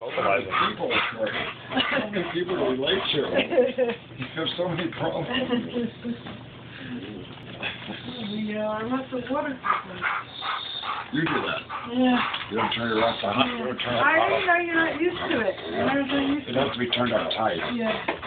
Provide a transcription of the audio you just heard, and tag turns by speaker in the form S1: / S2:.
S1: Vocalizing.
S2: People, so many people relate to you. You have so many problems.
S3: Yeah, I left the water.
S2: You do that.
S3: Yeah.
S2: You don't turn it off, uh-huh. you don't turn
S3: I didn't know you're not used to it. I was not used to
S2: It
S3: It
S2: has to be turned up tight.
S3: Yeah.